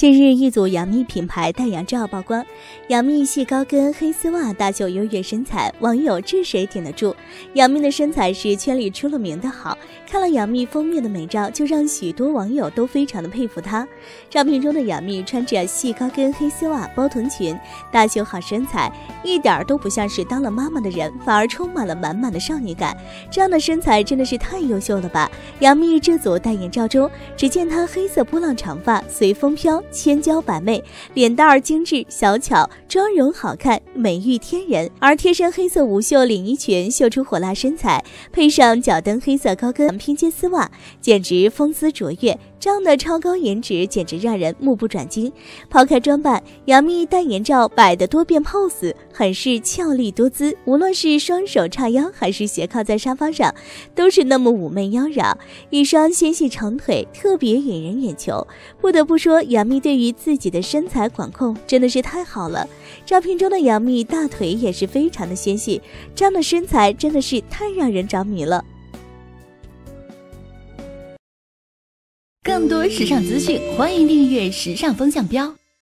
近日，一组杨幂品牌代言照曝光，杨幂细高跟黑丝袜大秀优越身材，网友这谁顶得住？杨幂的身材是圈里出了名的好，看了杨幂封面的美照，就让许多网友都非常的佩服她。照片中的杨幂穿着细高跟黑丝袜、包臀裙，大秀好身材，一点都不像是当了妈妈的人，反而充满了满满的少女感。这样的身材真的是太优秀了吧？杨幂这组代言照中，只见她黑色波浪长发随风飘。千娇百媚，脸蛋儿精致小巧，妆容好看，美玉天人。而贴身黑色无袖连衣裙秀出火辣身材，配上脚蹬黑色高跟拼接丝袜，简直风姿卓越。这样的超高颜值简直让人目不转睛。抛开装扮，杨幂代言照摆的多变 pose，很是俏丽多姿。无论是双手叉腰，还是斜靠在沙发上，都是那么妩媚妖娆。一双纤细长腿特别引人眼球。不得不说，杨幂对于自己的身材管控真的是太好了。照片中的杨幂大腿也是非常的纤细，这样的身材真的是太让人着迷了。更多时尚资讯，欢迎订阅《时尚风向标》。